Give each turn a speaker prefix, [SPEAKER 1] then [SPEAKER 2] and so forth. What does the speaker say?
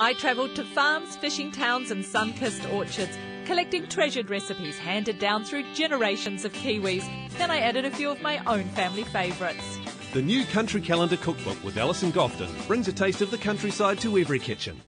[SPEAKER 1] I travelled to farms, fishing towns, and sun kissed orchards, collecting treasured recipes handed down through generations of Kiwis. Then I added a few of my own family favourites.
[SPEAKER 2] The new Country Calendar Cookbook with Allyson Gofton brings a taste of the countryside to every kitchen.